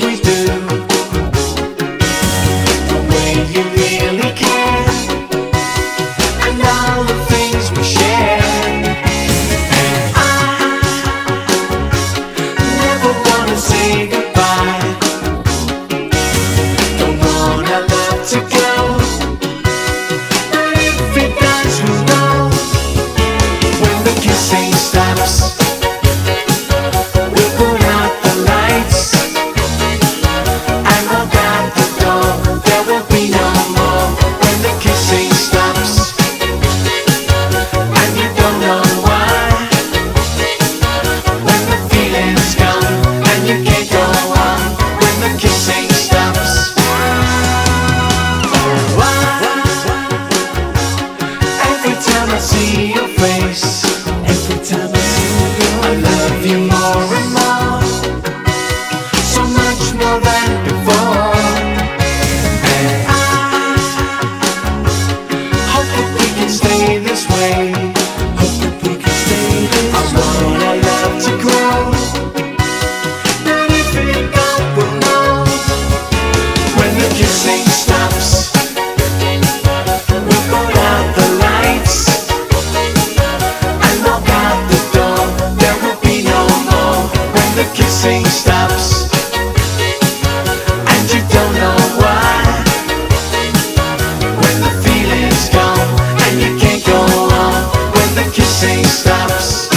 sweet same stops.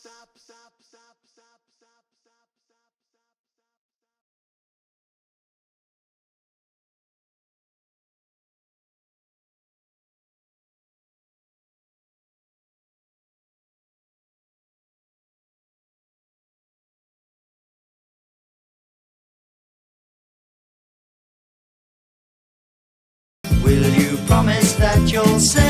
stop, stop, stop, stop, stop, stop, stop, stop. Will you promise that you'll say